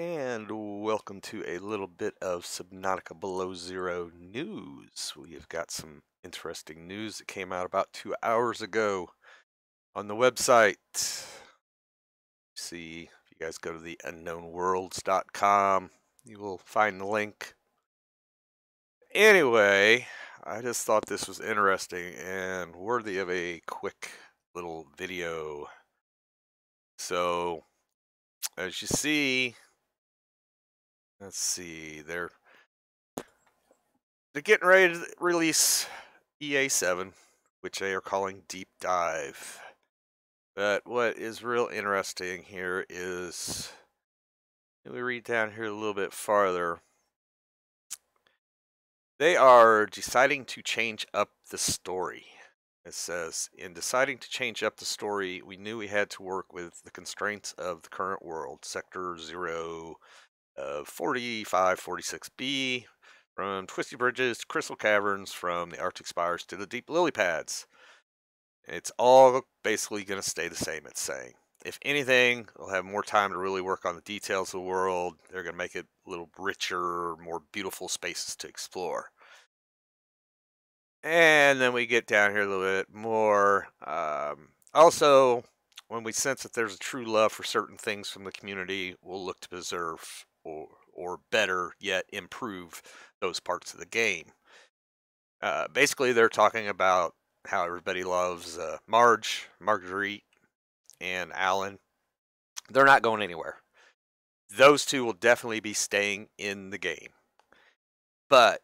And welcome to a little bit of Subnautica Below Zero news. We have got some interesting news that came out about two hours ago on the website. See, if you guys go to the unknownworlds.com, you will find the link. Anyway, I just thought this was interesting and worthy of a quick little video. So, as you see, let's see, they're they're getting ready to release EA7, which they are calling Deep Dive. But what is real interesting here is, let me read down here a little bit farther. They are deciding to change up the story. It says, in deciding to change up the story, we knew we had to work with the constraints of the current world. Sector 0 of 45, 46B, from Twisty Bridges to Crystal Caverns, from the Arctic Spires to the Deep Lily Pads. It's all basically going to stay the same, it's saying. If anything, they'll have more time to really work on the details of the world. They're going to make it a little richer, more beautiful spaces to explore. And then we get down here a little bit more. Um, also, when we sense that there's a true love for certain things from the community, we'll look to preserve or, or better yet, improve those parts of the game. Uh, basically, they're talking about how everybody loves uh, Marge, Marguerite, and Al-An. They're not going anywhere. Those two will definitely be staying in the game. But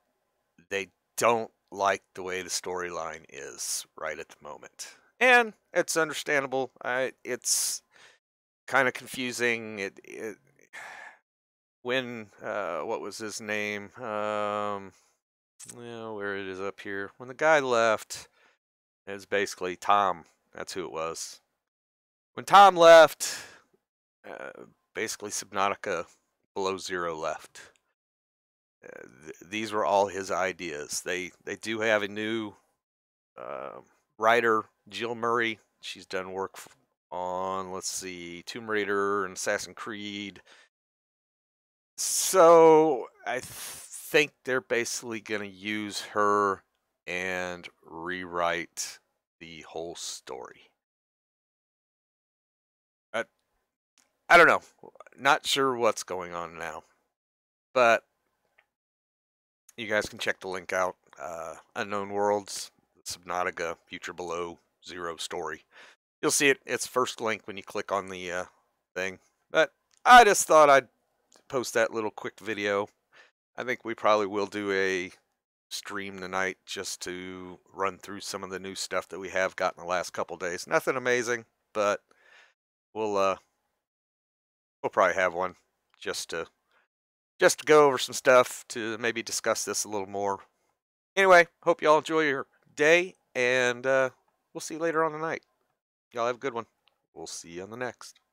they don't like the way the storyline is right at the moment. And it's understandable. I, it's kind of confusing. It, it when uh, what was his name? Um, you know, where it is up here. When the guy left, it was basically Tom. That's who it was. When Tom left, uh, basically Subnautica Below Zero left. Uh, th these were all his ideas. They they do have a new uh, writer, Jill Murray. She's done work on let's see, Tomb Raider and Assassin's Creed. So I th think they're basically going to use her and rewrite the whole story. I, I don't know. Not sure what's going on now. But you guys can check the link out. Uh, Unknown Worlds, Subnautica, Future Below Zero story. You'll see it. It's first link when you click on the uh, thing. But I just thought I'd post that little quick video. I think we probably will do a stream tonight just to run through some of the new stuff that we have got in the last couple days. Nothing amazing, but we'll uh we'll probably have one just to just to go over some stuff to maybe discuss this a little more. Anyway, hope y'all enjoy your day and uh we'll see you later on tonight. Y'all have a good one. We'll see you on the next.